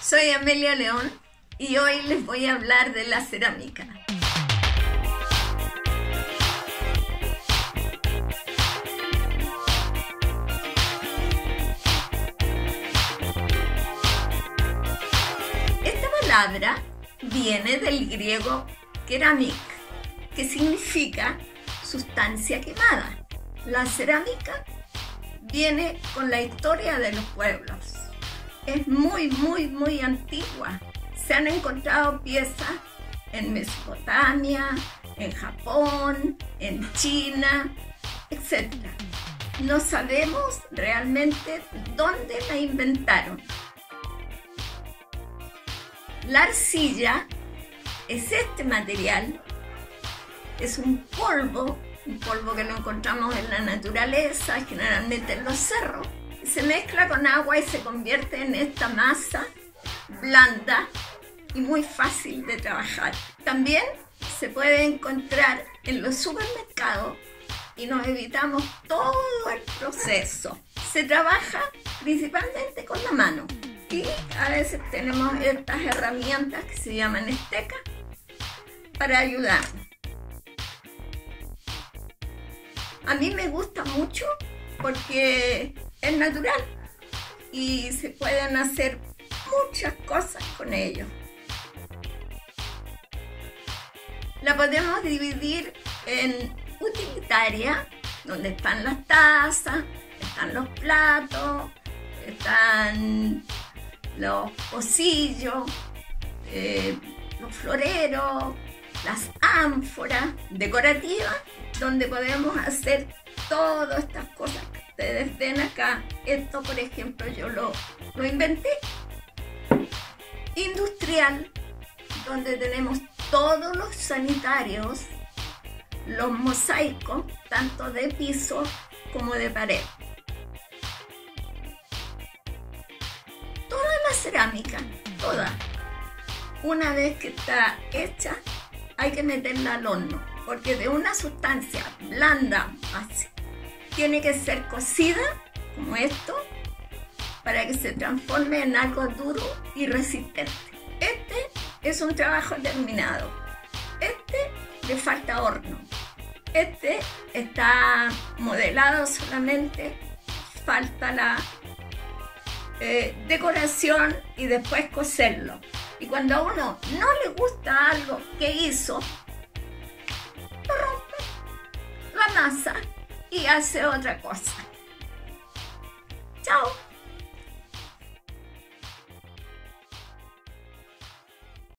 Soy Amelia León y hoy les voy a hablar de la cerámica. Esta palabra viene del griego keramik, que significa sustancia quemada. La cerámica viene con la historia de los pueblos. Es muy, muy, muy antigua. Se han encontrado piezas en Mesopotamia, en Japón, en China, etc. No sabemos realmente dónde la inventaron. La arcilla es este material, es un polvo un polvo que no encontramos en la naturaleza, generalmente en los cerros. Se mezcla con agua y se convierte en esta masa blanda y muy fácil de trabajar. También se puede encontrar en los supermercados y nos evitamos todo el proceso. Se trabaja principalmente con la mano y a veces tenemos estas herramientas que se llaman estecas para ayudarnos. A mí me gusta mucho porque es natural y se pueden hacer muchas cosas con ello. La podemos dividir en utilitaria, donde están las tazas, están los platos, están los pocillos, eh, los floreros, las ánforas decorativas donde podemos hacer todas estas cosas ustedes ven acá. Esto, por ejemplo, yo lo, lo inventé. Industrial, donde tenemos todos los sanitarios, los mosaicos, tanto de piso como de pared. Toda la cerámica, toda, una vez que está hecha, hay que meterla al horno, porque de una sustancia blanda así, tiene que ser cocida, como esto, para que se transforme en algo duro y resistente. Este es un trabajo terminado. Este le falta horno. Este está modelado solamente, falta la eh, decoración y después coserlo. Y cuando a uno no le gusta algo que hizo, lo rompe, lo amasa y hace otra cosa.